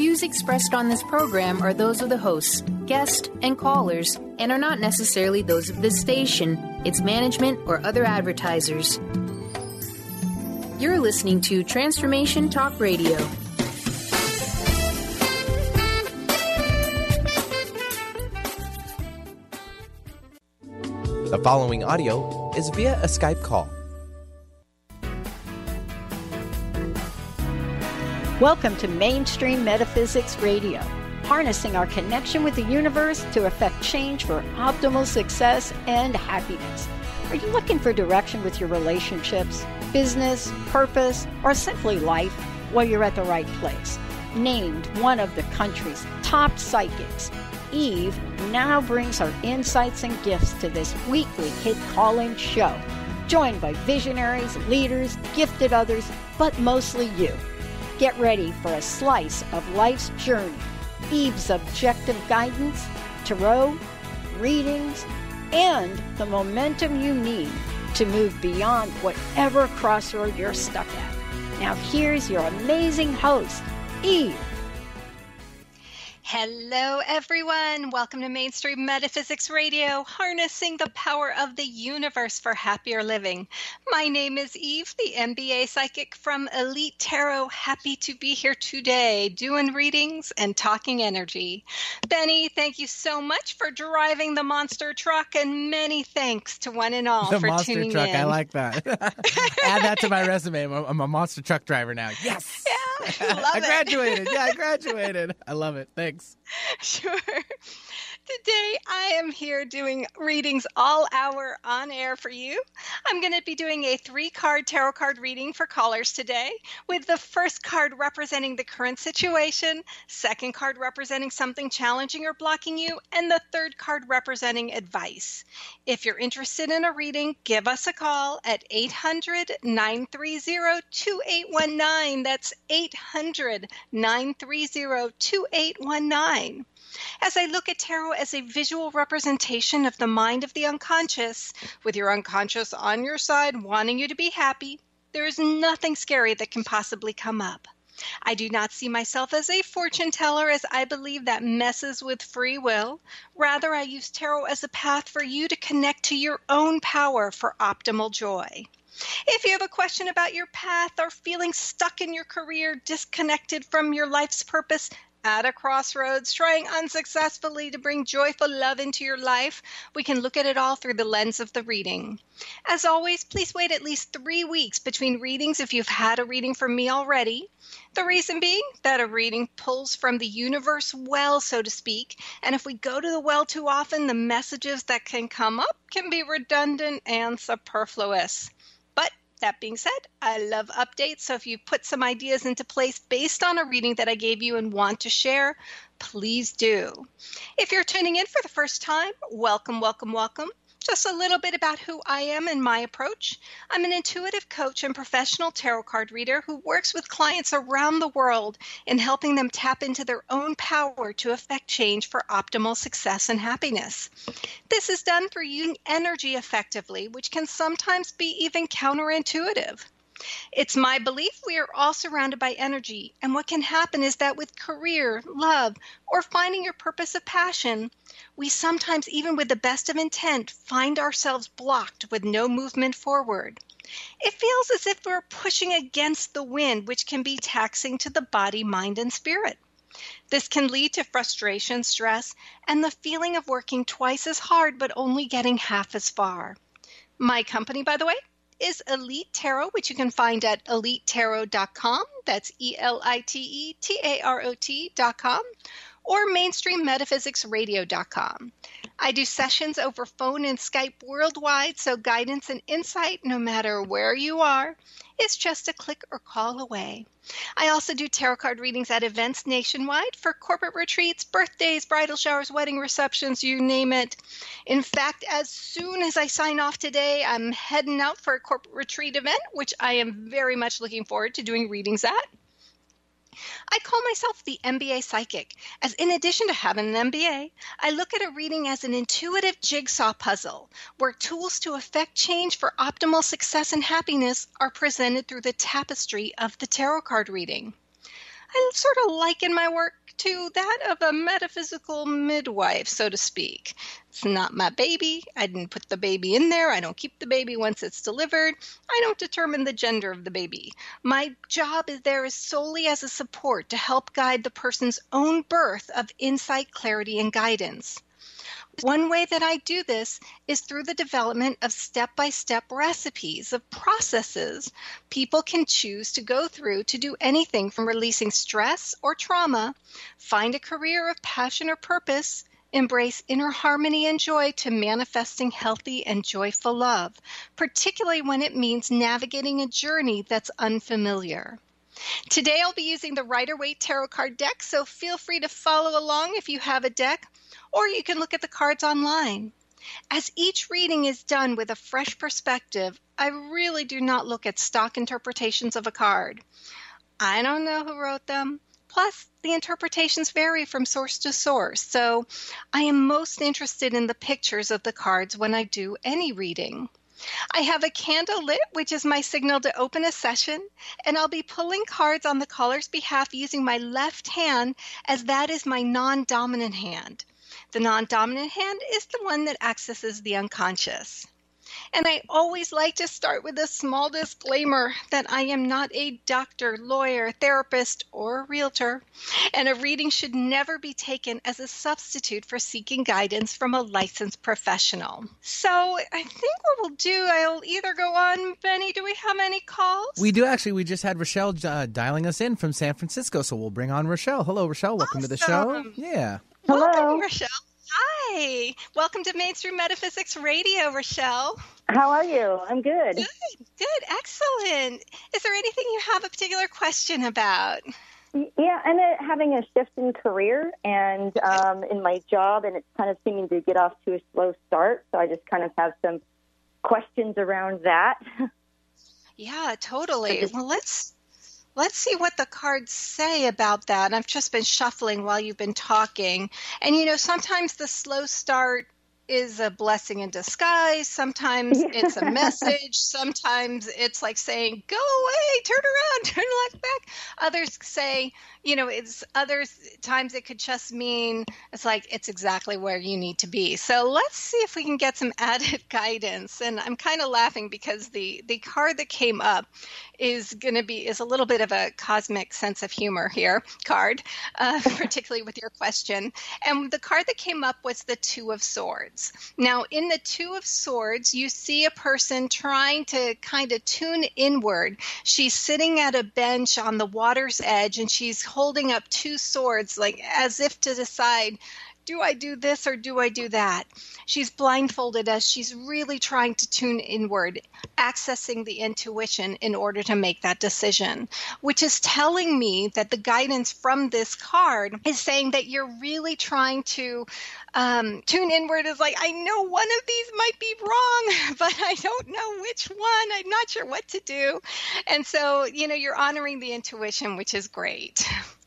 views expressed on this program are those of the hosts, guests, and callers, and are not necessarily those of this station, its management, or other advertisers. You're listening to Transformation Talk Radio. The following audio is via a Skype call. Welcome to Mainstream Metaphysics Radio, harnessing our connection with the universe to effect change for optimal success and happiness. Are you looking for direction with your relationships, business, purpose, or simply life? Well, you're at the right place. Named one of the country's top psychics, Eve now brings her insights and gifts to this weekly hit calling show, joined by visionaries, leaders, gifted others, but mostly you. Get ready for a slice of life's journey. Eve's objective guidance, tarot, readings, and the momentum you need to move beyond whatever crossroad you're stuck at. Now, here's your amazing host, Eve. Hello, everyone. Welcome to Mainstream Metaphysics Radio, harnessing the power of the universe for happier living. My name is Eve, the MBA psychic from Elite Tarot. Happy to be here today, doing readings and talking energy. Benny, thank you so much for driving the monster truck, and many thanks to one and all the for monster tuning truck. in. I like that. Add that to my resume. I'm a monster truck driver now. Yes. Yeah, love I it. graduated. Yeah, I graduated. I love it. Thanks. Sure. Today I am here doing readings all hour on air for you. I'm going to be doing a three card tarot card reading for callers today, with the first card representing the current situation, second card representing something challenging or blocking you, and the third card representing advice. If you're interested in a reading, give us a call at 800 930 2819. That's 800 930 2819. As I look at tarot as a visual representation of the mind of the unconscious, with your unconscious on your side wanting you to be happy, there is nothing scary that can possibly come up. I do not see myself as a fortune teller, as I believe that messes with free will. Rather, I use tarot as a path for you to connect to your own power for optimal joy. If you have a question about your path or feeling stuck in your career, disconnected from your life's purpose, at a crossroads, trying unsuccessfully to bring joyful love into your life, we can look at it all through the lens of the reading. As always, please wait at least three weeks between readings if you've had a reading from me already. The reason being that a reading pulls from the universe well, so to speak, and if we go to the well too often, the messages that can come up can be redundant and superfluous. That being said, I love updates. So if you put some ideas into place based on a reading that I gave you and want to share, please do. If you're tuning in for the first time, welcome, welcome, welcome. Just a little bit about who I am and my approach. I'm an intuitive coach and professional tarot card reader who works with clients around the world in helping them tap into their own power to affect change for optimal success and happiness. This is done through using energy effectively, which can sometimes be even counterintuitive. It's my belief we are all surrounded by energy, and what can happen is that with career, love, or finding your purpose of passion, we sometimes, even with the best of intent, find ourselves blocked with no movement forward. It feels as if we're pushing against the wind, which can be taxing to the body, mind, and spirit. This can lead to frustration, stress, and the feeling of working twice as hard but only getting half as far. My company, by the way, is Elite Tarot, which you can find at elitetarot.com. That's E L I T E T A R O T.com or mainstreammetaphysicradio.com. I do sessions over phone and Skype worldwide, so guidance and insight, no matter where you are, is just a click or call away. I also do tarot card readings at events nationwide for corporate retreats, birthdays, bridal showers, wedding receptions, you name it. In fact, as soon as I sign off today, I'm heading out for a corporate retreat event, which I am very much looking forward to doing readings at. I call myself the MBA psychic, as in addition to having an MBA, I look at a reading as an intuitive jigsaw puzzle where tools to effect change for optimal success and happiness are presented through the tapestry of the tarot card reading. I sort of liken my work to that of a metaphysical midwife, so to speak. It's not my baby. I didn't put the baby in there. I don't keep the baby once it's delivered. I don't determine the gender of the baby. My job is there is solely as a support to help guide the person's own birth of insight, clarity, and guidance. One way that I do this is through the development of step by step recipes of processes people can choose to go through to do anything from releasing stress or trauma, find a career of passion or purpose, embrace inner harmony and joy to manifesting healthy and joyful love, particularly when it means navigating a journey that's unfamiliar. Today I'll be using the Rider Waite Tarot card deck, so feel free to follow along if you have a deck or you can look at the cards online. As each reading is done with a fresh perspective, I really do not look at stock interpretations of a card. I don't know who wrote them. Plus, the interpretations vary from source to source, so I am most interested in the pictures of the cards when I do any reading. I have a candle lit, which is my signal to open a session, and I'll be pulling cards on the caller's behalf using my left hand, as that is my non dominant hand. The non dominant hand is the one that accesses the unconscious. And I always like to start with a small disclaimer that I am not a doctor, lawyer, therapist, or realtor, and a reading should never be taken as a substitute for seeking guidance from a licensed professional. So I think what we'll do, I'll either go on, Benny, do we have any calls? We do actually. We just had Rochelle uh, dialing us in from San Francisco, so we'll bring on Rochelle. Hello, Rochelle. Welcome awesome. to the show. Yeah. Hello. Welcome, Rochelle. Hi. Welcome to Mainstream Metaphysics Radio, Rochelle. How are you? I'm good. Good, good, excellent. Is there anything you have a particular question about? Yeah, I'm having a shift in career and um, in my job, and it's kind of seeming to get off to a slow start. So I just kind of have some questions around that. Yeah, totally. Well, let's Let's see what the cards say about that. I've just been shuffling while you've been talking. And you know, sometimes the slow start is a blessing in disguise. Sometimes it's a message. Sometimes it's like saying, go away, turn around, turn left back. Others say, you know, it's other times it could just mean it's like it's exactly where you need to be. So let's see if we can get some added guidance. And I'm kind of laughing because the the card that came up is going to be is a little bit of a cosmic sense of humor here card, uh, particularly with your question. And the card that came up was the Two of Swords. Now, in the Two of Swords, you see a person trying to kind of tune inward. She's sitting at a bench on the water's edge, and she's holding up two swords, like as if to decide do I do this or do I do that? She's blindfolded as she's really trying to tune inward, accessing the intuition in order to make that decision, which is telling me that the guidance from this card is saying that you're really trying to um, tune inward is like, I know one of these might be wrong, but I don't know which one. I'm not sure what to do. And so, you know, you're honoring the intuition, which is great.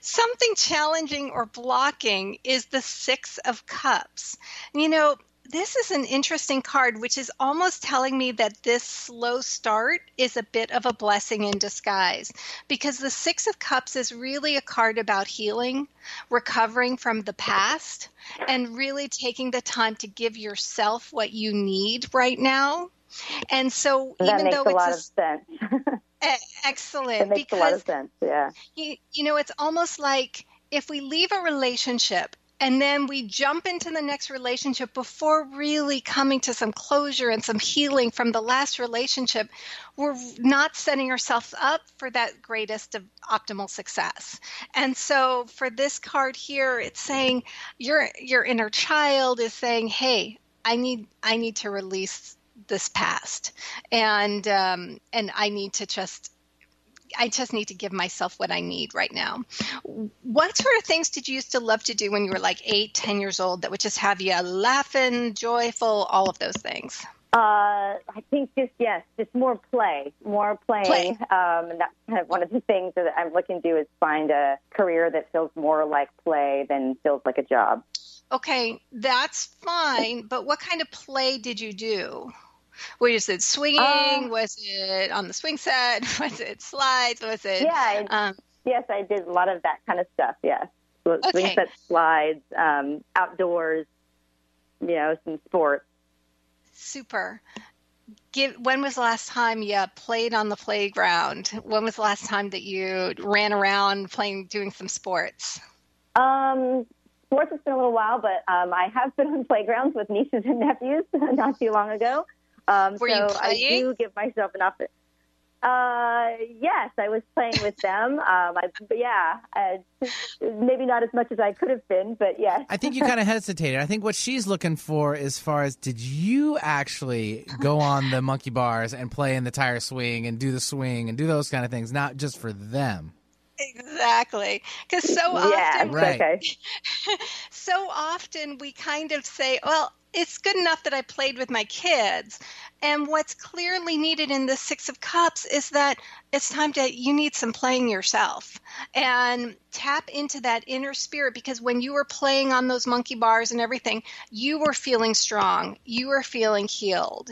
Something challenging or blocking is the Six of Cups. You know, this is an interesting card, which is almost telling me that this slow start is a bit of a blessing in disguise because the Six of Cups is really a card about healing, recovering from the past, and really taking the time to give yourself what you need right now. And so, that even though it's a lot a, of sense. Excellent. It makes because, a lot of sense. Yeah. You, you know, it's almost like if we leave a relationship and then we jump into the next relationship before really coming to some closure and some healing from the last relationship, we're not setting ourselves up for that greatest of optimal success. And so for this card here, it's saying your your inner child is saying, "Hey, I need I need to release this past and um, and i need to just I just need to give myself what I need right now. What sort of things did you used to love to do when you were like eight, ten years old that would just have you laughing, joyful, all of those things? Uh, I think just yes, just more play, more playing. Play. Um, and that's kind of one of the things that I'm looking to do is find a career that feels more like play than feels like a job. Okay, that's fine. But what kind of play did you do? Was it swinging? Uh, was it on the swing set? Was it slides? Was it? Yeah, Um, yes, I did a lot of that kind of stuff. Yes, swing Okay. set slides, um, outdoors, you know, some sports. Super. Give, when was the last time you played on the playground? When was the last time that you ran around playing, doing some sports? Um, sports has been a little while, but um, I have been on playgrounds with nieces and nephews not too long ago. Um, Were so you I playing? do give myself enough. Uh, yes, I was playing with them. Um, I, yeah, uh, maybe not as much as I could have been, but yes. I think you kind of hesitated. I think what she's looking for, as far as did you actually go on the monkey bars and play in the tire swing and do the swing and do those kind of things, not just for them. Exactly. Because so yeah, often, Right. okay. so often we kind of say, well, it's good enough that I played with my kids. And what's clearly needed in the Six of Cups is that it's time to, you need some playing yourself and tap into that inner spirit because when you were playing on those monkey bars and everything, you were feeling strong, you were feeling healed.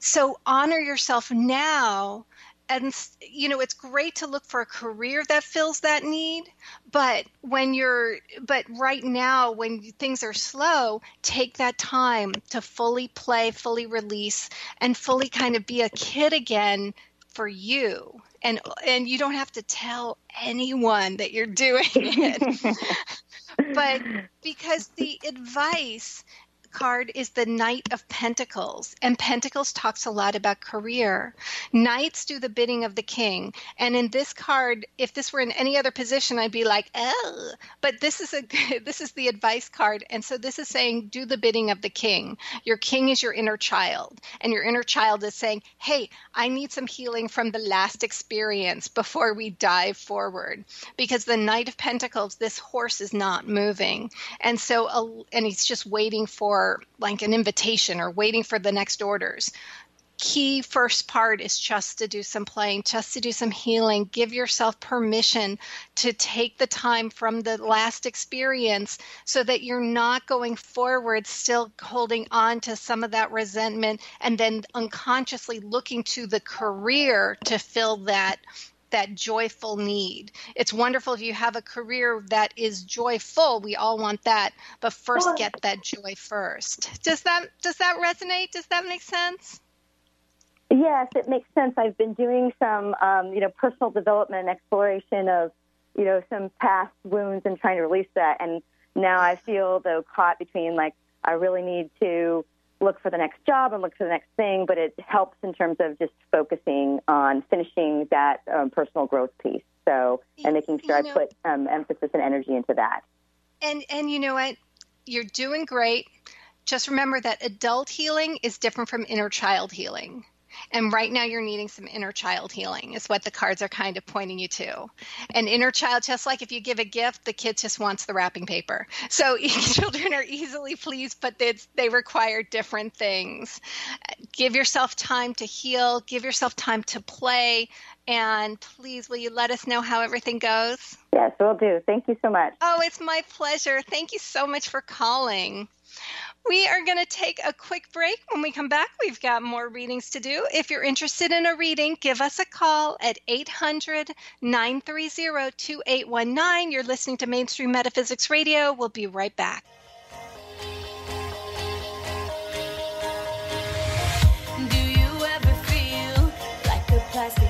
So honor yourself now and you know it's great to look for a career that fills that need but when you're but right now when things are slow take that time to fully play fully release and fully kind of be a kid again for you. And and you don't have to tell anyone that you're doing it. But because the advice card is the Knight of Pentacles, and Pentacles talks a lot about career. Knights do the bidding of the king, and in this card, if this were in any other position, I'd be like, oh. But this is a this is the advice card, and so this is saying do the bidding of the king. Your king is your inner child, and your inner child is saying, hey, I need some healing from the last experience before we dive forward, because the Knight of Pentacles, this horse is not moving, and so uh, and he's just waiting for like an invitation or waiting for the next orders key first part is just to do some playing, just to do some healing. Give yourself permission to take the time from the last experience so that you're not going forward still holding on to some of that resentment and then unconsciously looking to the career to fill that that joyful need. It's wonderful if you have a career that is joyful. We all want that, but first get that joy first. Does that does that resonate? Does that make sense? Yes, it makes sense. I've been doing some, um, you know, personal development and exploration of, you know, some past wounds and trying to release that. And now I feel though caught between like I really need to look for the next job and look for the next thing, but it helps in terms of just focusing on finishing that um, personal growth piece. So and making sure You know- I put um, emphasis and energy into that. And and you know what? You're doing great. Just remember that adult healing is different from inner child healing. And right now you're needing some inner child healing is what the cards are kind of pointing you to. And inner child just like if you give a gift, the kid just wants the wrapping paper. So children are easily pleased, but it's, they require different things. Give yourself time to heal, give yourself time to play, and please will you let us know how everything goes? Yes, we'll do. Thank you so much. Oh, it's my pleasure. Thank you so much for calling. We are going to take a quick break. When we come back, we've got more readings to do. If you're interested in a reading, give us a call at 800 930 2819. You're listening to Mainstream Metaphysics Radio. We'll be right back. Do you ever feel like a plastic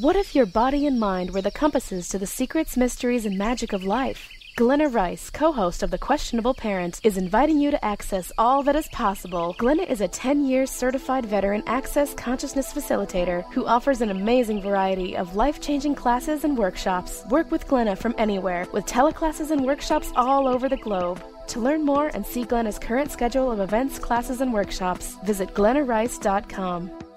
What if your body and mind were the compasses to the secrets, mysteries, and magic of life? Glenna Rice, co host of The Questionable Parent, is inviting you to access all that is possible. Glenna is a 10 year certified veteran access consciousness facilitator who offers an amazing variety of life changing classes and workshops. Work with Glenna from anywhere with teleclasses and workshops all over the globe. To learn more and see Glenna's current schedule of events, classes, and workshops, visit glennarice.com.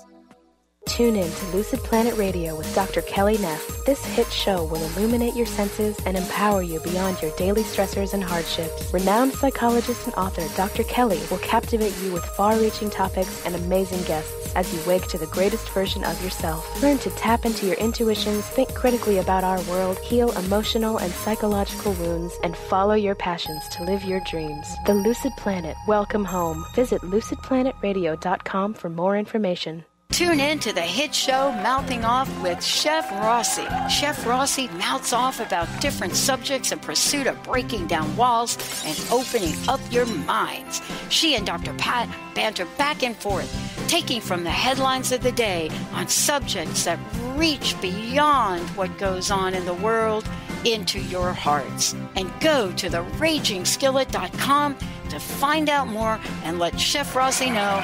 Tune in to Lucid Planet Radio with Dr. Kelly Neff. This hit show will illuminate your senses and empower you beyond your daily stressors and hardships. Renowned psychologist and author Dr. Kelly will captivate you with far reaching topics and amazing guests as you wake to the greatest version of yourself. Learn to tap into your intuitions, think critically about our world, heal emotional and psychological wounds, and follow your passions to live your dreams. The Lucid Planet. Welcome home. Visit lucidplanetradio.com for more information. Tune in to the hit show Mouthing Off with Chef Rossi. Chef Rossi mouths off about different subjects in pursuit of breaking down walls and opening up your minds. She and Dr. Pat banter back and forth, taking from the headlines of the day on subjects that reach beyond what goes on in the world into your hearts. And go to theragingskillet.com to find out more and let Chef Rossi know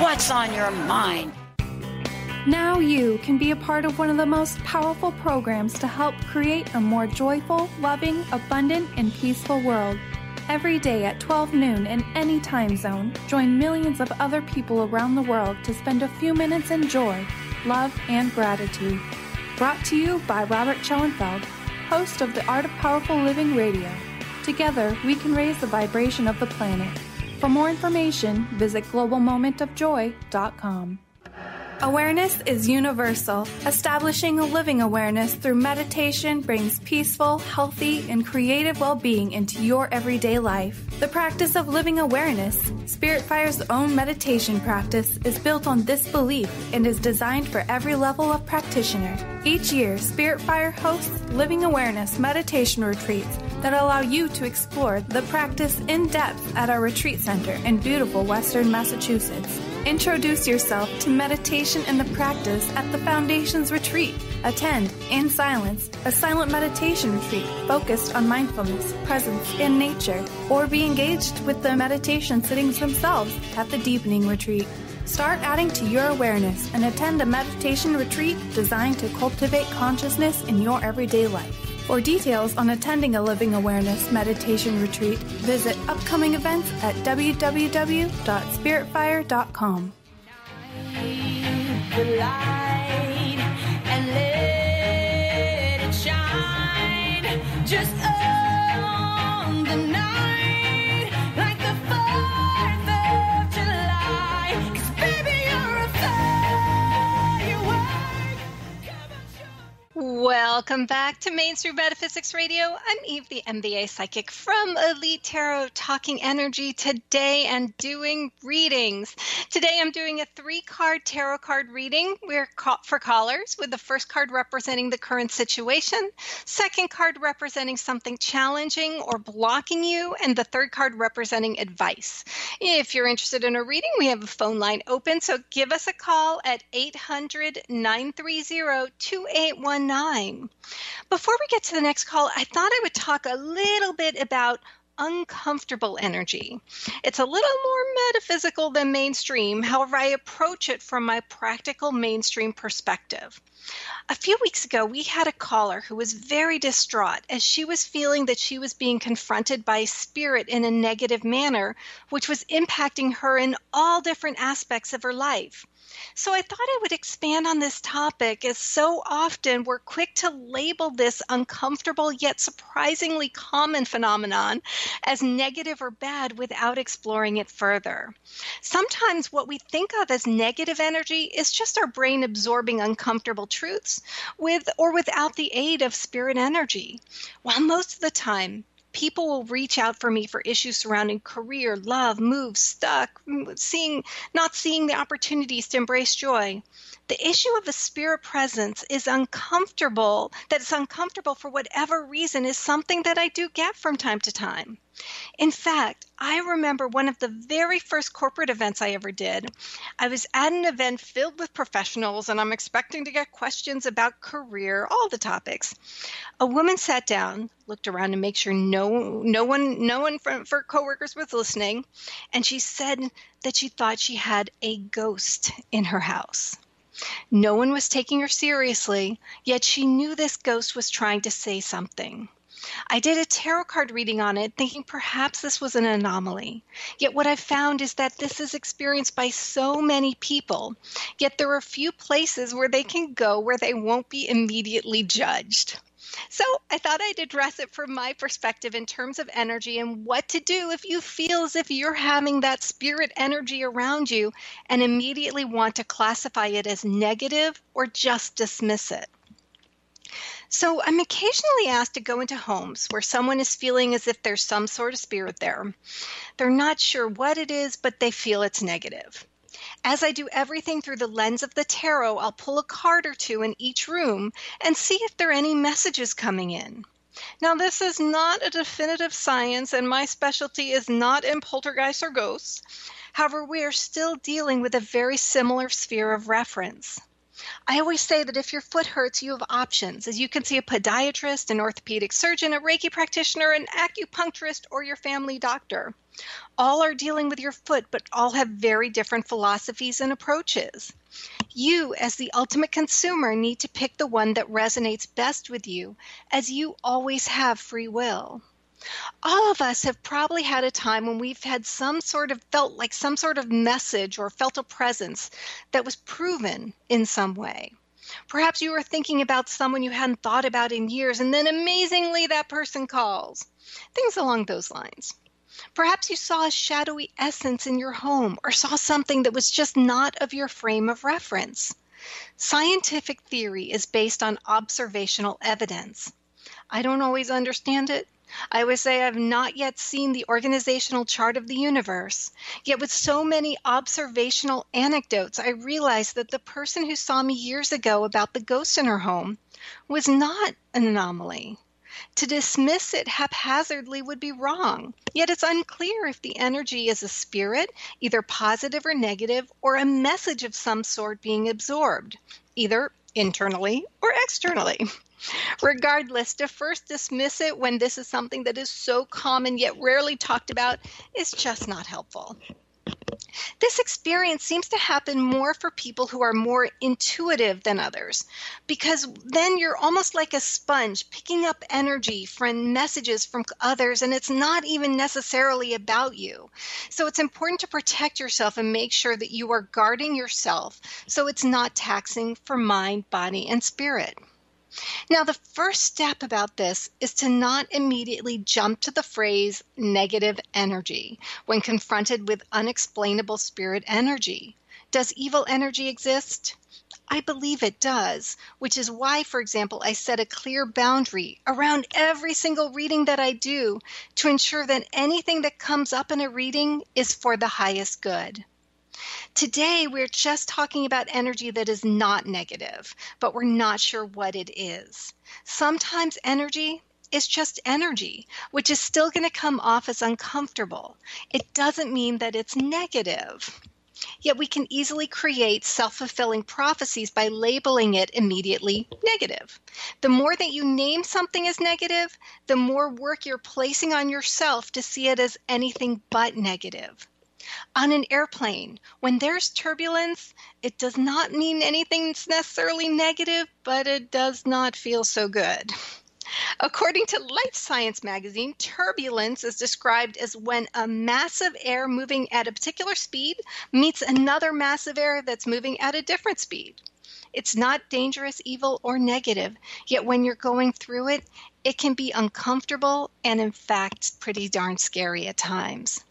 what's on your mind. Now you can be a part of one of the most powerful programs to help create a more joyful, loving, abundant, and peaceful world. Every day at 12 noon in any time zone, join millions of other people around the world to spend a few minutes in joy, love, and gratitude. Brought to you by Robert Schoenfeld, host of the Art of Powerful Living Radio. Together, we can raise the vibration of the planet. For more information, visit globalmomentofjoy.com. Awareness is universal. Establishing a living awareness through meditation brings peaceful, healthy, and creative well being into your everyday life. The practice of living awareness, Spirit Fire's own meditation practice, is built on this belief and is designed for every level of practitioner. Each year, Spirit Fire hosts living awareness meditation retreats that allow you to explore the practice in depth at our retreat center in beautiful Western Massachusetts. Introduce yourself to meditation and the practice at the Foundation's retreat. Attend, in silence, a silent meditation retreat focused on mindfulness, presence, and nature, or be engaged with the meditation sittings themselves at the Deepening Retreat. Start adding to your awareness and attend a meditation retreat designed to cultivate consciousness in your everyday life. For details on attending a Living Awareness meditation retreat, visit upcoming events at www.spiritfire.com. just Welcome back to Mainstream Metaphysics Radio. I'm Eve, the MBA psychic from Elite Tarot, talking energy today and doing readings. Today I'm doing a three card tarot card reading. We're ca- for callers, with the first card representing the current situation, second card representing something challenging or blocking you, and the third card representing advice. If you're interested in a reading, we have a phone line open, so give us a call at 800 930 2819. Before we get to the next call, I thought I would talk a little bit about uncomfortable energy. It's a little more metaphysical than mainstream, however, I approach it from my practical mainstream perspective. A few weeks ago, we had a caller who was very distraught as she was feeling that she was being confronted by spirit in a negative manner, which was impacting her in all different aspects of her life. So I thought I would expand on this topic as so often we're quick to label this uncomfortable yet surprisingly common phenomenon as negative or bad without exploring it further. Sometimes what we think of as negative energy is just our brain absorbing uncomfortable truths with or without the aid of spirit energy. While most of the time people will reach out for me for issues surrounding career, love, moves, stuck, seeing not seeing the opportunities to embrace joy. The issue of a spirit presence is uncomfortable, that it's uncomfortable for whatever reason is something that I do get from time to time. In fact, I remember one of the very first corporate events I ever did. I was at an event filled with professionals and I'm expecting to get questions about career, all the topics. A woman sat down, looked around to make sure no no one no one from for coworkers was listening, and she said that she thought she had a ghost in her house. No one was taking her seriously, yet she knew this ghost was trying to say something. I did a tarot card reading on it, thinking perhaps this was an anomaly. Yet what I've found is that this is experienced by so many people, yet there are few places where they can go where they won't be immediately judged. So I thought I'd address it from my perspective in terms of energy and what to do if you feel as if you're having that spirit energy around you and immediately want to classify it as negative or just dismiss it. So I'm occasionally asked to go into homes where someone is feeling as if there's some sort of spirit there. They're not sure what it is, but they feel it's negative. As I do everything through the lens of the tarot, I'll pull a card or two in each room and see if there are any messages coming in. Now, this is not a definitive science, and my specialty is not in poltergeists or ghosts. However, we are still dealing with a very similar sphere of reference. I always say that if your foot hurts, you have options, as you can see a podiatrist, an orthopedic surgeon, a Reiki practitioner, an acupuncturist, or your family doctor. All are dealing with your foot, but all have very different philosophies and approaches. You, as the ultimate consumer, need to pick the one that resonates best with you, as you always have free will all of us have probably had a time when we've had some sort of felt like some sort of message or felt a presence that was proven in some way. Perhaps you were thinking about someone you hadn't thought about in years, and then amazingly that person calls. Things along those lines. Perhaps you saw a shadowy essence in your home or saw something that was just not of your frame of reference. Scientific theory is based on observational evidence. I don't always understand it, I would say I've not yet seen the organizational chart of the universe. Yet, with so many observational anecdotes, I realized that the person who saw me years ago about the ghost in her home was not an anomaly. To dismiss it haphazardly would be wrong. Yet it's unclear if the energy is a spirit, either positive or negative, or a message of some sort being absorbed, either internally or externally. Regardless, to first dismiss it when this is something that is so common yet rarely talked about is just not helpful. This experience seems to happen more for people who are more intuitive than others because then you're almost like a sponge picking up energy from messages from others and it's not even necessarily about you. So it's important to protect yourself and make sure that you are guarding yourself so it's not taxing for mind, body, and spirit. Now, the first step about this is to not immediately jump to the phrase negative energy when confronted with unexplainable spirit energy. Does evil energy exist? I believe it does, which is why, for example, I set a clear boundary around every single reading that I do to ensure that anything that comes up in a reading is for the highest good. Today, we're just talking about energy that is not negative, but we're not sure what it is. Sometimes energy is just energy, which is still going to come off as uncomfortable. It doesn't mean that it's negative. Yet we can easily create self fulfilling prophecies by labeling it immediately negative. The more that you name something as negative, the more work you're placing on yourself to see it as anything but negative. On an airplane, when there's turbulence, it does not mean anything's necessarily negative, but it does not feel so good. According to Life Science magazine, turbulence is described as when a massive air moving at a particular speed meets another massive air that's moving at a different speed. It's not dangerous, evil, or negative, yet when you're going through it, it can be uncomfortable and, in fact, pretty darn scary at times.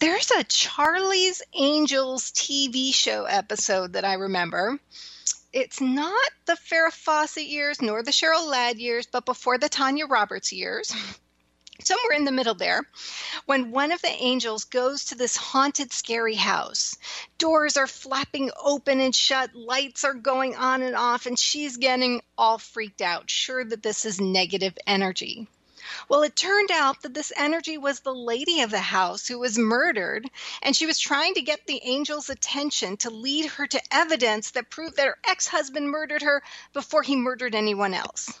There's a Charlie's Angels TV show episode that I remember. It's not the Farrah Fawcett years nor the Cheryl Ladd years, but before the Tanya Roberts years. Somewhere in the middle there, when one of the angels goes to this haunted, scary house. Doors are flapping open and shut, lights are going on and off, and she's getting all freaked out, sure that this is negative energy. Well, it turned out that this energy was the lady of the house who was murdered, and she was trying to get the angel's attention to lead her to evidence that proved that her ex husband murdered her before he murdered anyone else.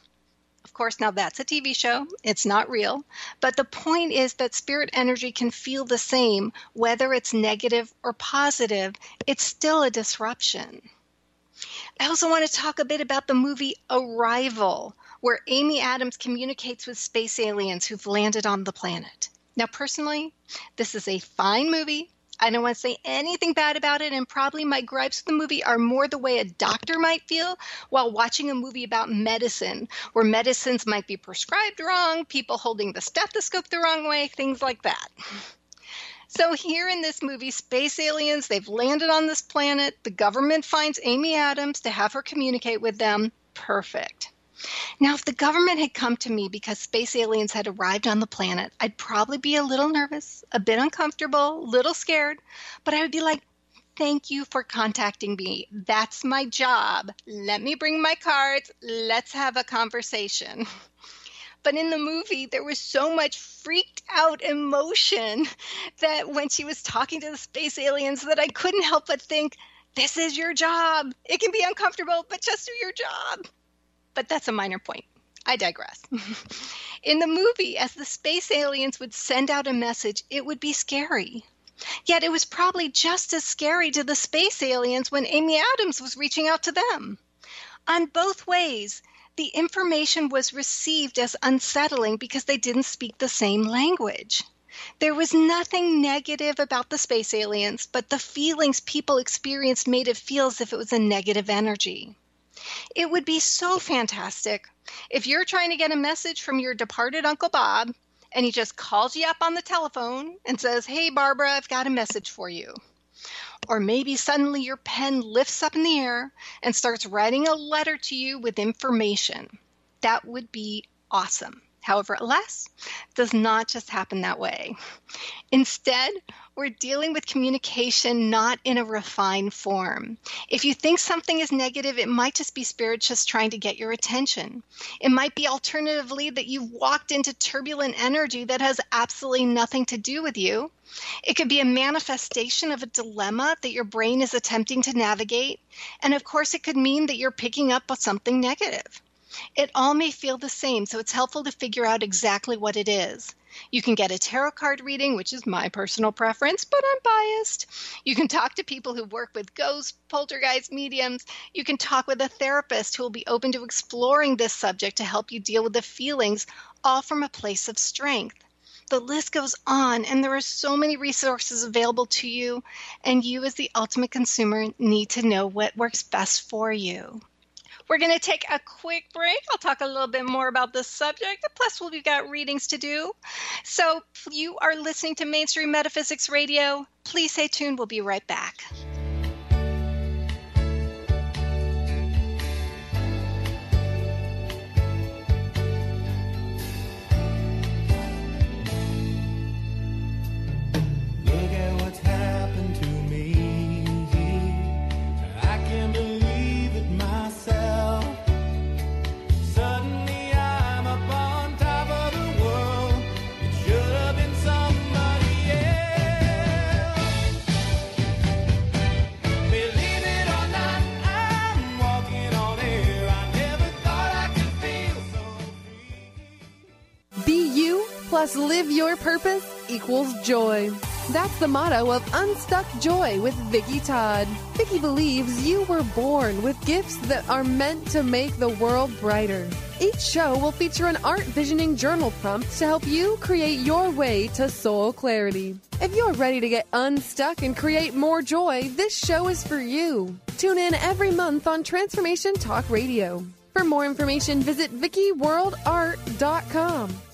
Of course, now that's a TV show, it's not real. But the point is that spirit energy can feel the same, whether it's negative or positive, it's still a disruption. I also want to talk a bit about the movie Arrival where Amy Adams communicates with space aliens who've landed on the planet. Now, personally, this is a fine movie. I don't want to say anything bad about it, and probably my gripes with the movie are more the way a doctor might feel while watching a movie about medicine, where medicines might be prescribed wrong, people holding the stethoscope the wrong way, things like that. So, here in this movie, space aliens, they've landed on this planet. The government finds Amy Adams to have her communicate with them. Perfect. Now, if the government had come to me because space aliens had arrived on the planet, I'd probably be a little nervous, a bit uncomfortable, a little scared, but I would be like, Thank you for contacting me. That's my job. Let me bring my cards. Let's have a conversation. But in the movie, there was so much freaked out emotion that when she was talking to the space aliens, that I couldn't help but think, this is your job. It can be uncomfortable, but just do your job but that's a minor point. I digress. In the movie, as the space aliens would send out a message, it would be scary. Yet it was probably just as scary to the space aliens when Amy Adams was reaching out to them. On both ways, the information was received as unsettling because they didn't speak the same language. There was nothing negative about the space aliens, but the feelings people experienced made it feel as if it was a negative energy. It would be so fantastic if you're trying to get a message from your departed Uncle Bob and he just calls you up on the telephone and says, Hey, Barbara, I've got a message for you. Or maybe suddenly your pen lifts up in the air and starts writing a letter to you with information. That would be awesome. However, alas, does not just happen that way. Instead, we're dealing with communication not in a refined form. If you think something is negative, it might just be spirit just trying to get your attention. It might be alternatively that you've walked into turbulent energy that has absolutely nothing to do with you. It could be a manifestation of a dilemma that your brain is attempting to navigate. And of course, it could mean that you're picking up something negative. It all may feel the same, so it's helpful to figure out exactly what it is. You can get a tarot card reading, which is my personal preference, but I'm biased. You can talk to people who work with ghosts, poltergeist mediums. You can talk with a therapist who will be open to exploring this subject to help you deal with the feelings, all from a place of strength. The list goes on, and there are so many resources available to you, and you, as the ultimate consumer, need to know what works best for you. We're going to take a quick break. I'll talk a little bit more about this subject. Plus, we've got readings to do. So, you are listening to Mainstream Metaphysics Radio. Please stay tuned. We'll be right back. Live your purpose equals joy. That's the motto of Unstuck Joy with Vicky Todd. Vicky believes you were born with gifts that are meant to make the world brighter. Each show will feature an art visioning journal prompt to help you create your way to soul clarity. If you're ready to get unstuck and create more joy, this show is for you. Tune in every month on Transformation Talk Radio. For more information, visit VickyWorldArt.com.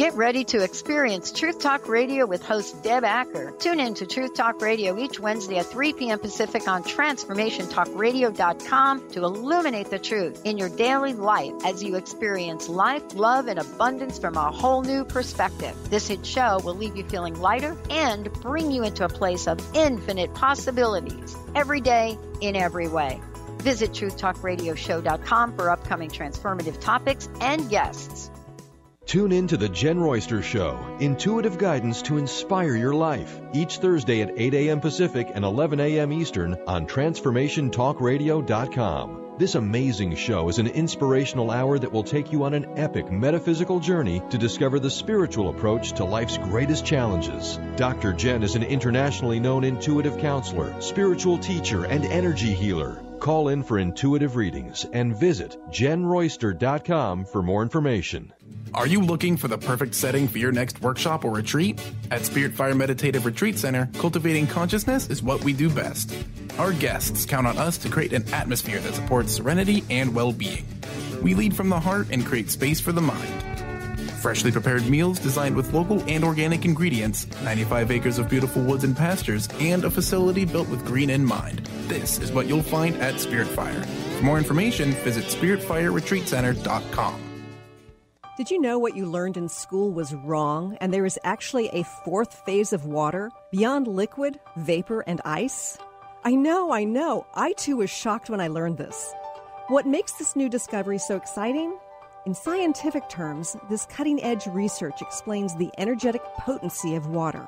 Get ready to experience Truth Talk Radio with host Deb Acker. Tune in to Truth Talk Radio each Wednesday at 3 p.m. Pacific on TransformationTalkRadio.com to illuminate the truth in your daily life as you experience life, love, and abundance from a whole new perspective. This hit show will leave you feeling lighter and bring you into a place of infinite possibilities every day in every way. Visit TruthTalkRadioshow.com for upcoming transformative topics and guests. Tune in to The Jen Royster Show, intuitive guidance to inspire your life, each Thursday at 8 a.m. Pacific and 11 a.m. Eastern on TransformationTalkRadio.com. This amazing show is an inspirational hour that will take you on an epic metaphysical journey to discover the spiritual approach to life's greatest challenges. Dr. Jen is an internationally known intuitive counselor, spiritual teacher, and energy healer. Call in for intuitive readings and visit jenroyster.com for more information. Are you looking for the perfect setting for your next workshop or retreat? At Spirit Fire Meditative Retreat Center, cultivating consciousness is what we do best. Our guests count on us to create an atmosphere that supports serenity and well being. We lead from the heart and create space for the mind. Freshly prepared meals designed with local and organic ingredients, 95 acres of beautiful woods and pastures, and a facility built with green in mind. This is what you'll find at Spirit Fire. For more information, visit spiritfireretreatcenter.com. Did you know what you learned in school was wrong and there is actually a fourth phase of water beyond liquid, vapor, and ice? I know, I know. I too was shocked when I learned this. What makes this new discovery so exciting? In scientific terms, this cutting edge research explains the energetic potency of water.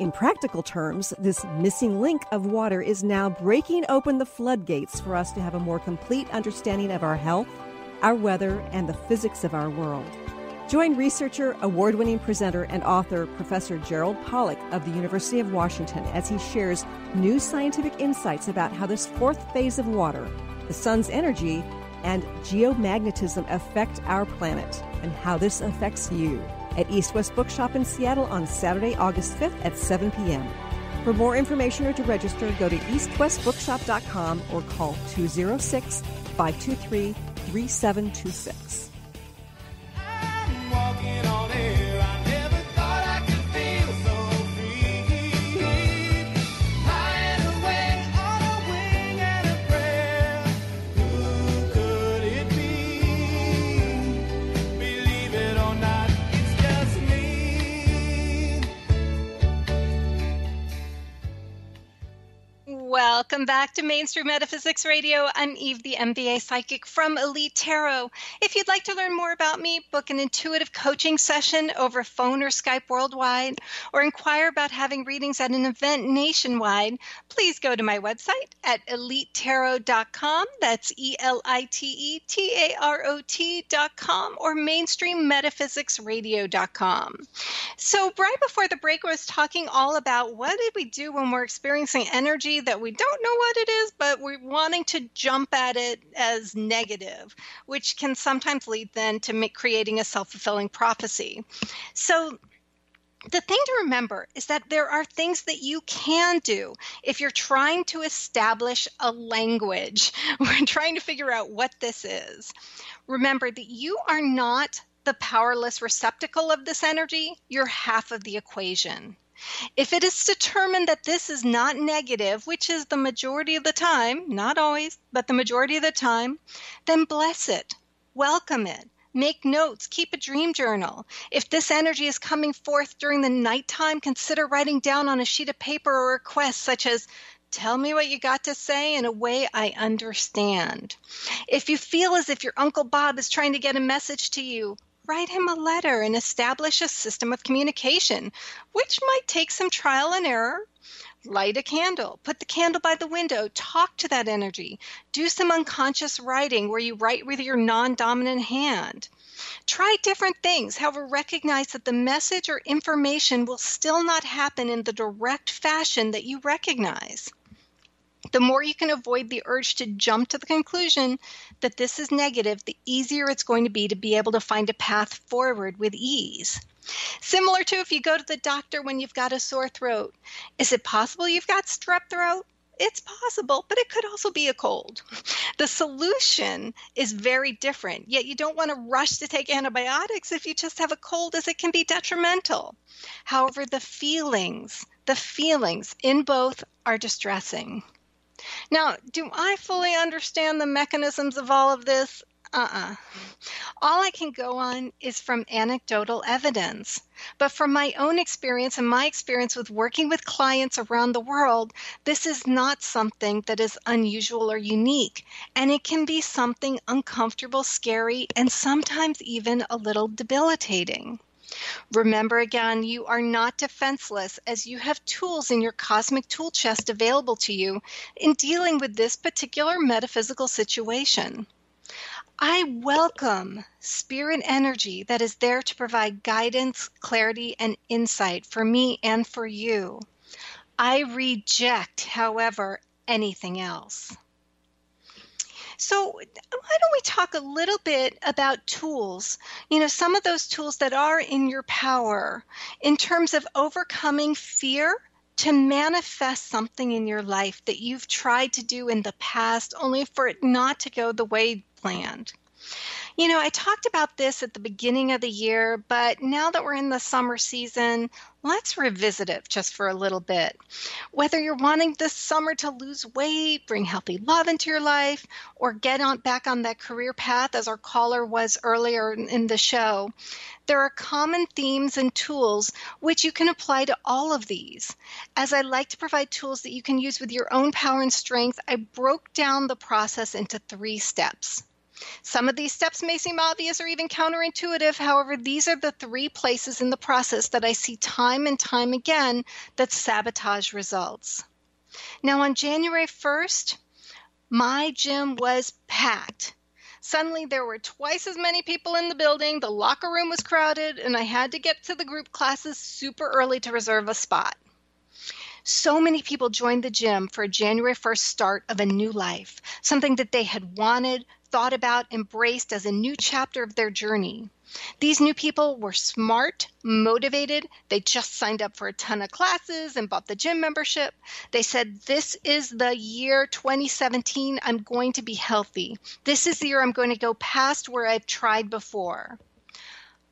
In practical terms, this missing link of water is now breaking open the floodgates for us to have a more complete understanding of our health, our weather, and the physics of our world. Join researcher, award winning presenter, and author Professor Gerald Pollack of the University of Washington as he shares new scientific insights about how this fourth phase of water, the sun's energy, and geomagnetism affect our planet and how this affects you at East West Bookshop in Seattle on Saturday, August 5th at 7 p.m. For more information or to register, go to eastwestbookshop.com or call 206 523 3726. Welcome back to Mainstream Metaphysics Radio. I'm Eve, the MBA psychic from Elite Tarot. If you'd like to learn more about me, book an intuitive coaching session over phone or Skype worldwide, or inquire about having readings at an event nationwide, please go to my website at elitetarot.com. That's E L I T E T A R O T.com or mainstreammetaPhysicsradio.com. So, right before the break, I was talking all about what did we do when we're experiencing energy that we don't know what it is, but we're wanting to jump at it as negative, which can sometimes lead then to creating a self fulfilling prophecy. So, the thing to remember is that there are things that you can do if you're trying to establish a language. We're trying to figure out what this is. Remember that you are not the powerless receptacle of this energy, you're half of the equation. If it is determined that this is not negative, which is the majority of the time, not always, but the majority of the time, then bless it, welcome it. Make notes, keep a dream journal. If this energy is coming forth during the nighttime, consider writing down on a sheet of paper a request such as, Tell me what you got to say in a way I understand. If you feel as if your Uncle Bob is trying to get a message to you, write him a letter and establish a system of communication, which might take some trial and error. Light a candle, put the candle by the window, talk to that energy, do some unconscious writing where you write with your non dominant hand. Try different things, however, recognize that the message or information will still not happen in the direct fashion that you recognize. The more you can avoid the urge to jump to the conclusion that this is negative, the easier it's going to be to be able to find a path forward with ease. Similar to if you go to the doctor when you've got a sore throat. Is it possible you've got strep throat? It's possible, but it could also be a cold. The solution is very different, yet you don't want to rush to take antibiotics if you just have a cold, as it can be detrimental. However, the feelings, the feelings in both are distressing. Now, do I fully understand the mechanisms of all of this? Uh uh All I can go on is from anecdotal evidence. But from my own experience and my experience with working with clients around the world, this is not something that is unusual or unique. And it can be something uncomfortable, scary, and sometimes even a little debilitating. Remember again, you are not defenseless as you have tools in your cosmic tool chest available to you in dealing with this particular metaphysical situation. I welcome spirit energy that is there to provide guidance, clarity, and insight for me and for you. I reject, however, anything else. So, why don't we talk a little bit about tools? You know, some of those tools that are in your power in terms of overcoming fear to manifest something in your life that you've tried to do in the past only for it not to go the way planned. You know, I talked about this at the beginning of the year, but now that we're in the summer season, let's revisit it just for a little bit. Whether you're wanting this summer to lose weight, bring healthy love into your life, or get on back on that career path as our caller was earlier in the show, there are common themes and tools which you can apply to all of these. As I like to provide tools that you can use with your own power and strength, I broke down the process into three steps. Some of these steps may seem obvious or even counterintuitive. However, these are the three places in the process that I see time and time again that sabotage results. Now, on January 1st, my gym was packed. Suddenly, there were twice as many people in the building, the locker room was crowded, and I had to get to the group classes super early to reserve a spot. So many people joined the gym for a January 1st start of a new life, something that they had wanted, thought about, embraced as a new chapter of their journey. These new people were smart, motivated. They just signed up for a ton of classes and bought the gym membership. They said, This is the year 2017. I'm going to be healthy. This is the year I'm going to go past where I've tried before.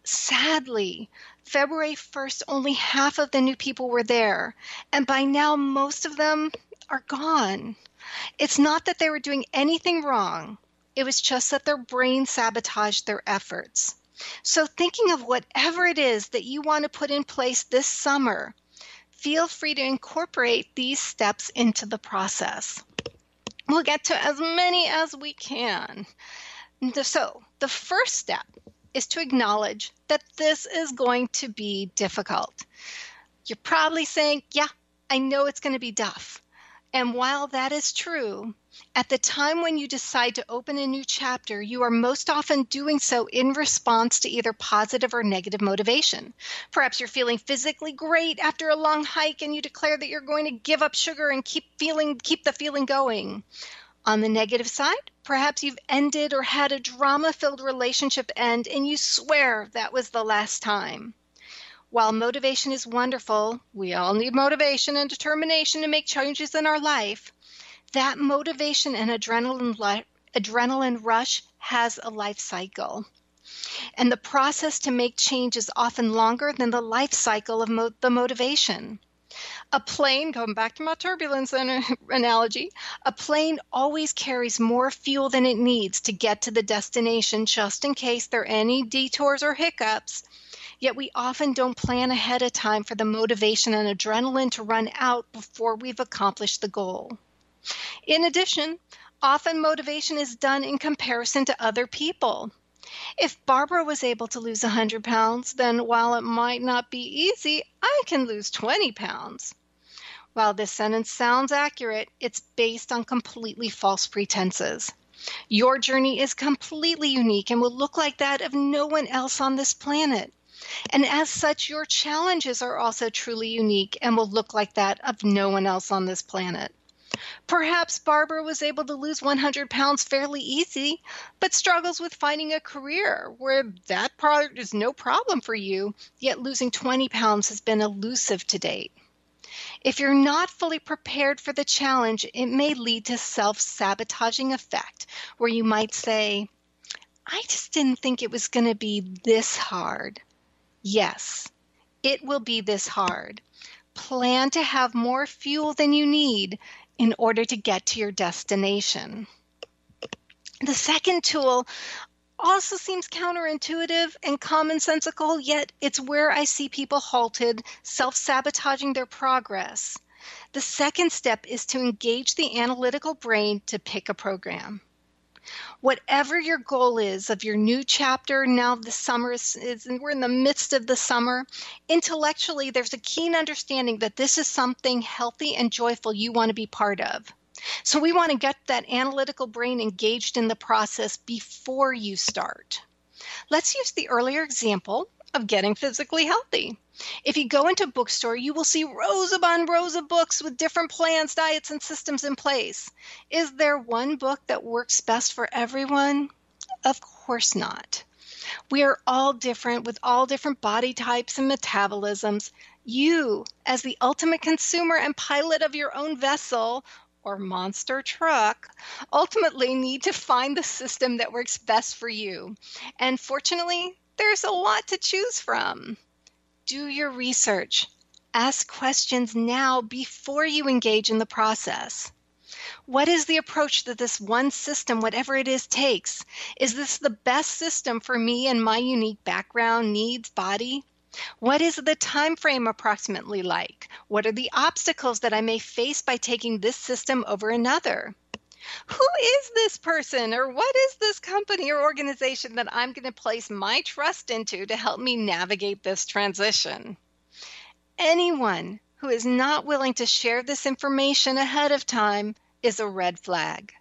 Sadly, February 1st, only half of the new people were there. And by now, most of them are gone. It's not that they were doing anything wrong, it was just that their brain sabotaged their efforts. So, thinking of whatever it is that you want to put in place this summer, feel free to incorporate these steps into the process. We'll get to as many as we can. So, the first step is to acknowledge that this is going to be difficult. You're probably saying, Yeah, I know it's going to be tough. And while that is true, at the time when you decide to open a new chapter, you are most often doing so in response to either positive or negative motivation. Perhaps you're feeling physically great after a long hike and you declare that you're going to give up sugar and keep feeling keep the feeling going. On the negative side, perhaps you've ended or had a drama-filled relationship end and you swear that was the last time. While motivation is wonderful, we all need motivation and determination to make changes in our life. That motivation and adrenaline, adrenaline rush has a life cycle. And the process to make change is often longer than the life cycle of mo- the motivation. A plane, going back to my turbulence analogy, a plane always carries more fuel than it needs to get to the destination just in case there are any detours or hiccups. Yet we often don't plan ahead of time for the motivation and adrenaline to run out before we've accomplished the goal. In addition, often motivation is done in comparison to other people. If Barbara was able to lose 100 pounds, then while it might not be easy, I can lose 20 pounds. While this sentence sounds accurate, it's based on completely false pretenses. Your journey is completely unique and will look like that of no one else on this planet. And as such, your challenges are also truly unique and will look like that of no one else on this planet. Perhaps Barbara was able to lose 100 pounds fairly easy, but struggles with finding a career where that part is no problem for you, yet losing 20 pounds has been elusive to date. If you're not fully prepared for the challenge, it may lead to self sabotaging effect where you might say, I just didn't think it was going to be this hard. Yes, it will be this hard. Plan to have more fuel than you need in order to get to your destination. The second tool also seems counterintuitive and commonsensical, yet it's where I see people halted, self sabotaging their progress. The second step is to engage the analytical brain to pick a program. Whatever your goal is of your new chapter, now the summer is, is we're in the midst of the summer. Intellectually, there's a keen understanding that this is something healthy and joyful you want to be part of. So we want to get that analytical brain engaged in the process before you start. Let's use the earlier example of getting physically healthy. If you go into a bookstore, you will see rows upon rows of books with different plans, diets, and systems in place. Is there one book that works best for everyone? Of course not. We are all different with all different body types and metabolisms. You, as the ultimate consumer and pilot of your own vessel or monster truck, ultimately need to find the system that works best for you. And fortunately, there's a lot to choose from. Do your research. Ask questions now before you engage in the process. What is the approach that this one system, whatever it is, takes? Is this the best system for me and my unique background, needs, body? What is the time frame approximately like? What are the obstacles that I may face by taking this system over another? Who is this person or what is this company or organization that I'm going to place my trust into to help me navigate this transition? Anyone who is not willing to share this information ahead of time is a red flag.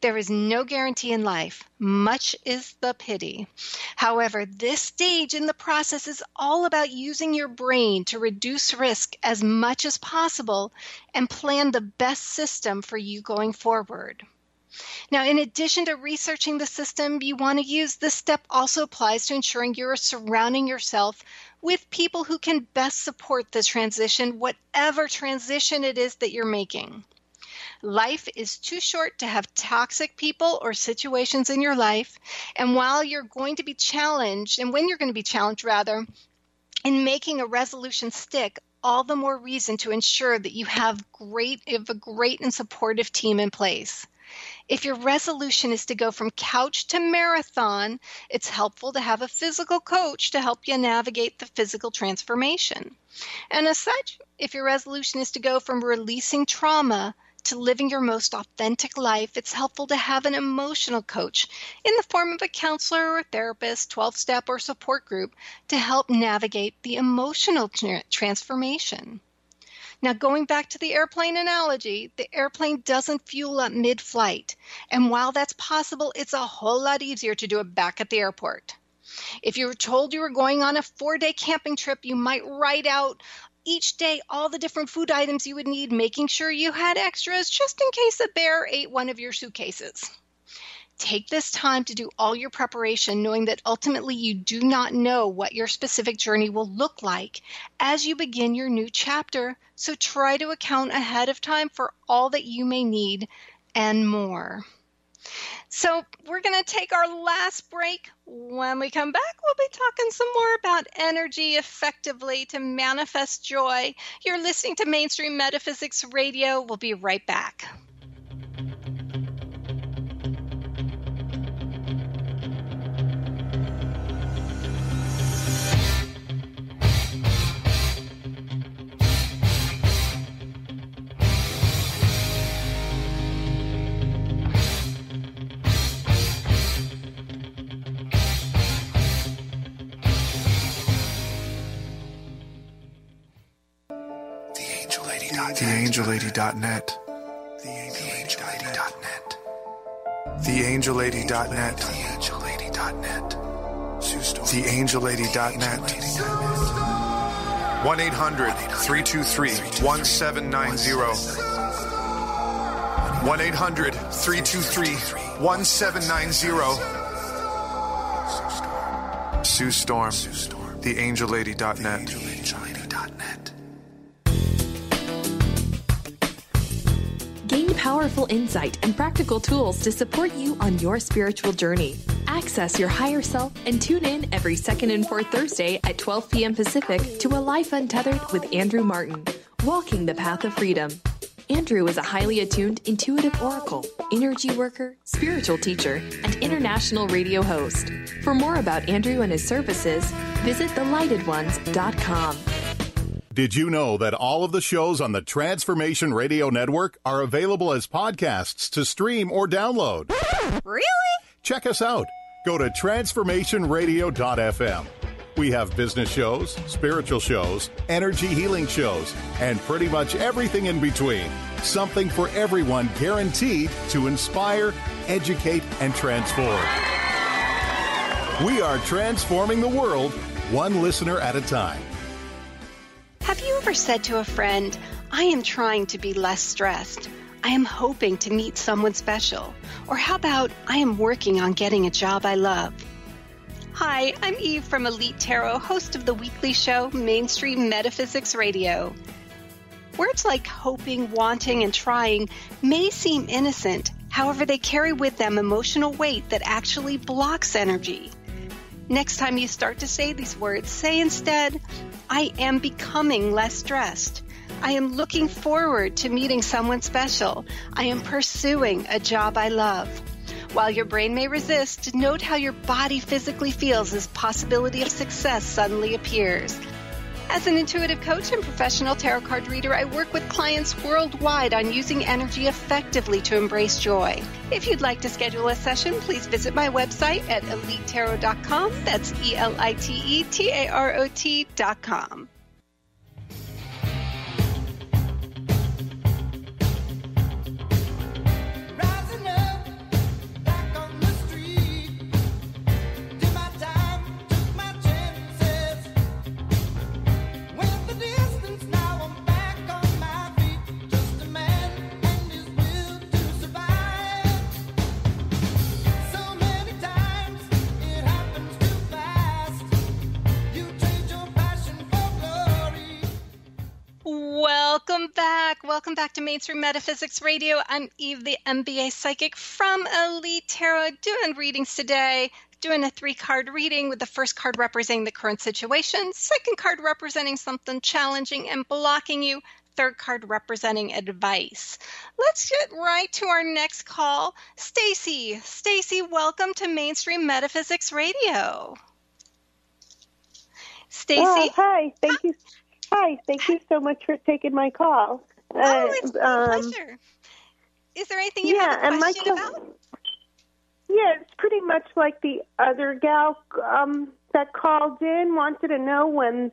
There is no guarantee in life. Much is the pity. However, this stage in the process is all about using your brain to reduce risk as much as possible and plan the best system for you going forward. Now, in addition to researching the system you want to use, this step also applies to ensuring you're surrounding yourself with people who can best support the transition, whatever transition it is that you're making. Life is too short to have toxic people or situations in your life. And while you're going to be challenged, and when you're going to be challenged, rather, in making a resolution stick, all the more reason to ensure that you have great, have a great and supportive team in place. If your resolution is to go from couch to marathon, it's helpful to have a physical coach to help you navigate the physical transformation. And as such, if your resolution is to go from releasing trauma to living your most authentic life, it's helpful to have an emotional coach in the form of a counselor or therapist, 12 step or support group to help navigate the emotional tra- transformation. Now, going back to the airplane analogy, the airplane doesn't fuel up mid flight. And while that's possible, it's a whole lot easier to do it back at the airport. If you were told you were going on a four day camping trip, you might write out each day all the different food items you would need, making sure you had extras just in case a bear ate one of your suitcases. Take this time to do all your preparation, knowing that ultimately you do not know what your specific journey will look like as you begin your new chapter. So try to account ahead of time for all that you may need and more. So, we're going to take our last break. When we come back, we'll be talking some more about energy effectively to manifest joy. You're listening to Mainstream Metaphysics Radio. We'll be right back. TheAngelLady.net. TheAngelLady.net. TheAngelLady.net. TheAngelLady.net. TheAngelLady.net. 1 800 323 1790. 1 800 323 1790. Sue Storm. TheAngelLady.net. powerful insight and practical tools to support you on your spiritual journey. Access your higher self and tune in every second and fourth Thursday at 12 p.m. Pacific to A Life Untethered with Andrew Martin, Walking the Path of Freedom. Andrew is a highly attuned, intuitive oracle, energy worker, spiritual teacher, and international radio host. For more about Andrew and his services, visit thelightodones.com. Did you know that all of the shows on the Transformation Radio Network are available as podcasts to stream or download? Really? Check us out. Go to transformationradio.fm. We have business shows, spiritual shows, energy healing shows, and pretty much everything in between. Something for everyone guaranteed to inspire, educate, and transform. We are transforming the world one listener at a time. Have you ever said to a friend, I am trying to be less stressed? I am hoping to meet someone special. Or how about, I am working on getting a job I love? Hi, I'm Eve from Elite Tarot, host of the weekly show Mainstream Metaphysics Radio. Words like hoping, wanting, and trying may seem innocent, however, they carry with them emotional weight that actually blocks energy. Next time you start to say these words, say instead, I am becoming less stressed. I am looking forward to meeting someone special. I am pursuing a job I love. While your brain may resist, note how your body physically feels as possibility of success suddenly appears. As an intuitive coach and professional tarot card reader, I work with clients worldwide on using energy effectively to embrace joy. If you'd like to schedule a session, please visit my website at elitetarot.com. That's E L I T E T A R O T.com. Welcome back to Mainstream Metaphysics Radio. I'm Eve, the MBA psychic from Elite Tarot, doing readings today. Doing a three card reading with the first card representing the current situation, second card representing something challenging and blocking you, third card representing advice. Let's get right to our next call. Stacy. Stacy, welcome to Mainstream Metaphysics Radio. Stacy. Oh, hi. Thank you. Hi. Thank you so much for taking my call. Oh, Uh, it's my um, pleasure. Is there anything you yeah, have a and question que- about? Yeah, it's pretty much like the other gal um, that called in wanted to know when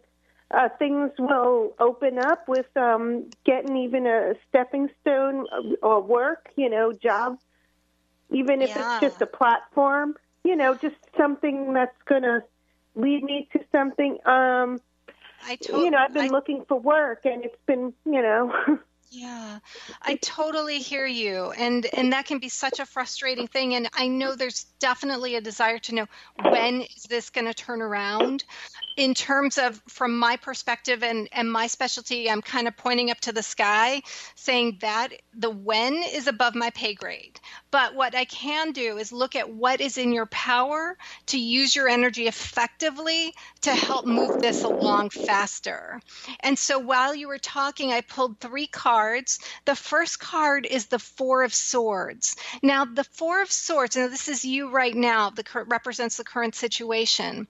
uh, things will open up with um, getting even a stepping stone uh, or work, you know, job, even if Yeah. it's just a platform, you know, just something that's going to lead me to something. Um, I you know, I've been looking for work, and it's been, you know. Yeah, I totally hear you, and and that can be such a frustrating thing. And I know there's definitely a desire to know when is this going to turn around. In terms of, from my perspective and and my specialty, I'm kind of pointing up to the sky, saying that the when is above my pay grade. But what I can do is look at what is in your power to use your energy effectively to help move this along faster. And so while you were talking, I pulled three cards. The first card is the Four of Swords. Now, the Four of Swords, and this is you right now, the cur- represents the current situation.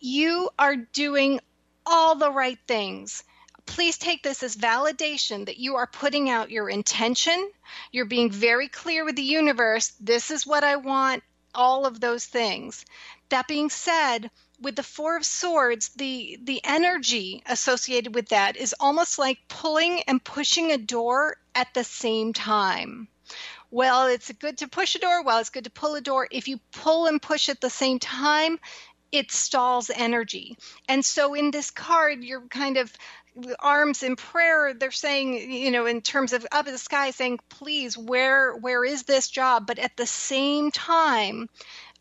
You are doing all the right things. Please take this as validation that you are putting out your intention. You're being very clear with the universe. This is what I want, all of those things. That being said, with the four of swords the the energy associated with that is almost like pulling and pushing a door at the same time well it's good to push a door well it's good to pull a door if you pull and push at the same time it stalls energy. And so in this card you're kind of arms in prayer they're saying you know in terms of up in the sky saying please where where is this job? But at the same time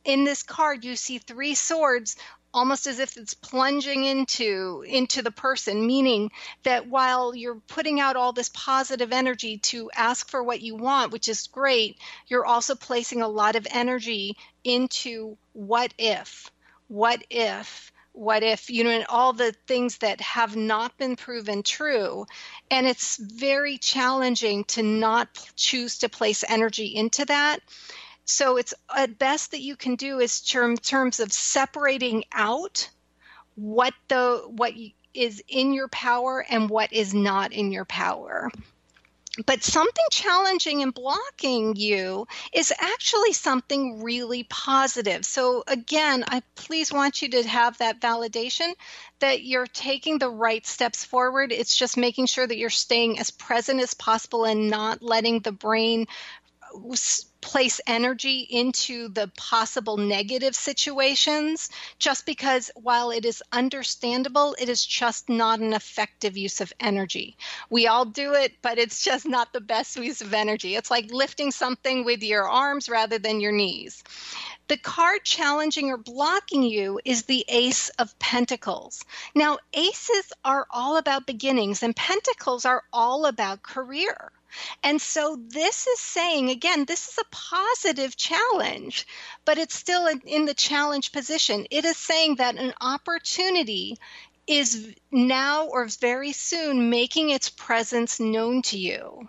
in this card you see three swords almost as if it's plunging into into the person meaning that while you're putting out all this positive energy to ask for what you want which is great you're also placing a lot of energy into what if what if what if you know and all the things that have not been proven true. And it's very challenging to not choose to place energy into that. So it's at best that you can do is term terms of separating out what the what is in your power and what is not in your power but something challenging and blocking you is actually something really positive. So again, I please want you to have that validation that you're taking the right steps forward. It's just making sure that you're staying as present as possible and not letting the brain place energy into the possible negative situations just because while it is understandable it is just not an effective use of energy we all do it but it's just not the best use of energy it's like lifting something with your arms rather than your knees the card challenging or blocking you is the Ace of Pentacles. Now, aces are all about beginnings, and pentacles are all about career. And so this is saying, again, this is a positive challenge, but it's still in, in the challenge position. It is saying that an opportunity is now or very soon making its presence known to you.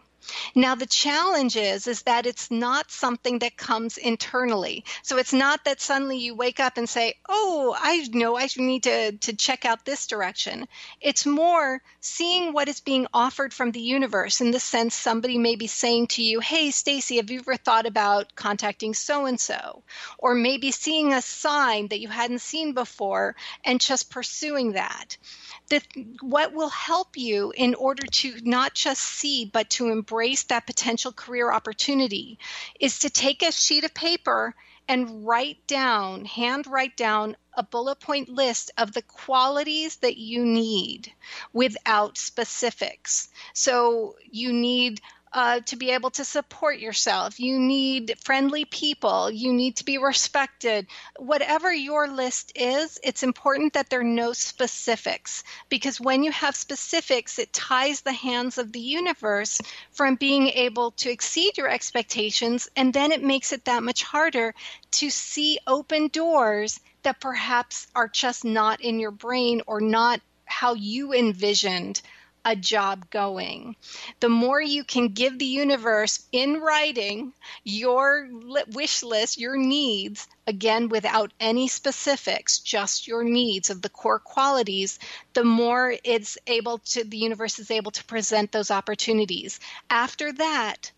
Now the challenge is is that it's not something that comes internally. So it's not that suddenly you wake up and say, "Oh, I know I need to to check out this direction." It's more seeing what is being offered from the universe in the sense somebody may be saying to you, "Hey, Stacy, have you ever thought about contacting so and so?" Or maybe seeing a sign that you hadn't seen before and just pursuing that the, what will help you in order to not just see but to embrace that potential career opportunity is to take a sheet of paper and write down, hand write down a bullet point list of the qualities that you need without specifics. So you need uh, to be able to support yourself. You need friendly people. You need to be respected. Whatever your list is, it's important that there are no specifics because when you have specifics, it ties the hands of the universe from being able to exceed your expectations. And then it makes it that much harder to see open doors that perhaps are just not in your brain or not how you envisioned a job going. The more you can give the universe in writing your wish list, your needs, again without any specifics, just your needs of the core qualities, the more it's able to, the universe is able to present those opportunities. After that,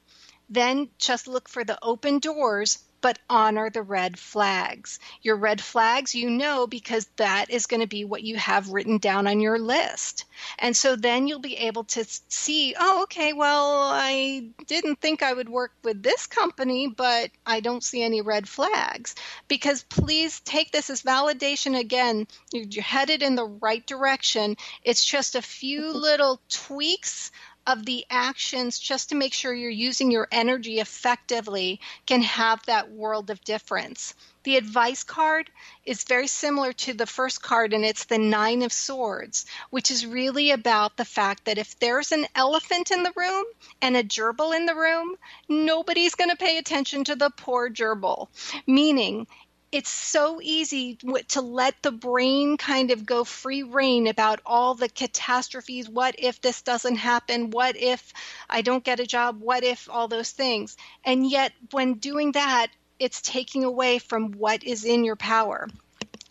then just look for the open doors but honor the red flags. Your red flags, you know, because that is going to be what you have written down on your list. And so then you'll be able to see, oh, okay, well, I didn't think I would work with this company, but I don't see any red flags. Because please take this as validation again. You're headed in the right direction. It's just a few little tweaks of the actions just to make sure you're using your energy effectively can have that world of difference. The advice card is very similar to the first card, and it's the Nine of Swords, which is really about the fact that if there's an elephant in the room and a gerbil in the room, nobody's going to pay attention to the poor gerbil. Meaning, it's so easy to let the brain kind of go free reign about all the catastrophes. What if this doesn't happen? What if I don't get a job? What if all those things? And yet, when doing that, it's taking away from what is in your power.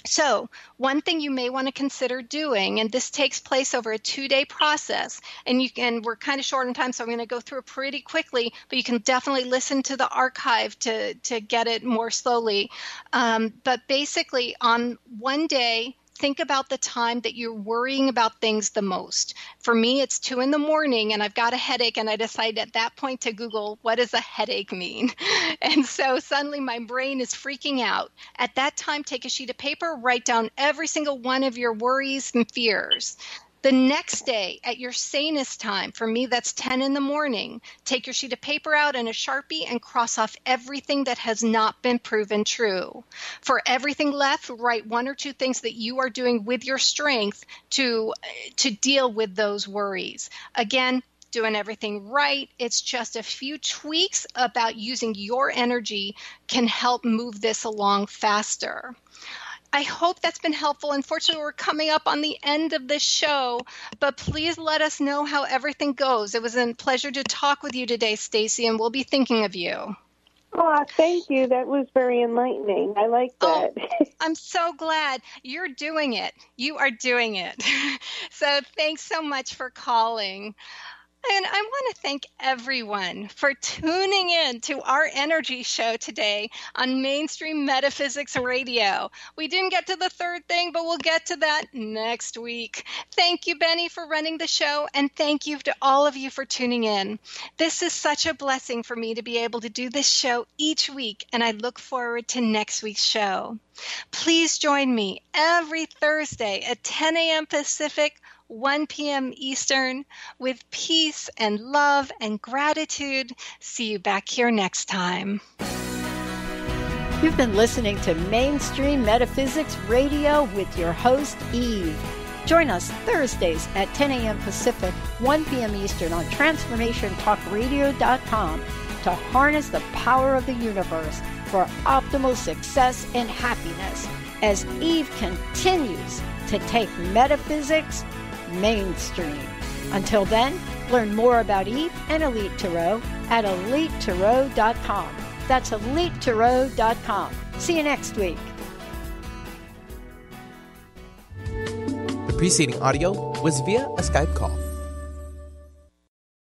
So, one thing you may want to consider doing, and this takes place over a two day process, and you can, we're kind of short on time, so I'm going to go through it pretty quickly, but you can definitely listen to the archive to, to get it more slowly. Um, but basically, on one day, think about the time that you're worrying about things the most. For me, it's two in the morning and I've got a headache, and I decide at that point to Google, what does a headache mean? And so suddenly my brain is freaking out. At that time, take a sheet of paper, write down every single one of your worries and fears. The next day at your sanest time, for me that's 10 in the morning, take your sheet of paper out and a Sharpie and cross off everything that has not been proven true. For everything left, write one or two things that you are doing with your strength to to deal with those worries. Again, doing everything right. It's just a few tweaks about using your energy can help move this along faster. I hope that's been helpful. Unfortunately, we're coming up on the end of this show, but please let us know how everything goes. It was a pleasure to talk with you today, Stacy, and we'll be thinking of you. Oh, thank you. That was very enlightening. I like oh, that. Oh, I'm so glad you're doing it. You are doing it. so thanks so much for calling. And I want to thank everyone for tuning in to our energy show today on Mainstream Metaphysics Radio. We didn't get to the third thing, but we'll get to that next week. Thank you, Benny, for running the show, and thank you to all of you for tuning in. This is such a blessing for me to be able to do this show each week, and I look forward to next week's show. Please join me every Thursday at 10 a.m. Pacific. 1 p.m. Eastern with peace and love and gratitude. See you back here next time. You've been listening to Mainstream Metaphysics Radio with your host, Eve. Join us Thursdays at 10 a.m. Pacific, 1 p.m. Eastern on TransformationTalkRadio.com to harness the power of the universe for optimal success and happiness as Eve continues to take metaphysics mainstream. Until then, learn more about Eve and Elite Tarot at EliteTarot.com. That's EliteTarot.com. See you next week. The preceding audio was via a Skype call.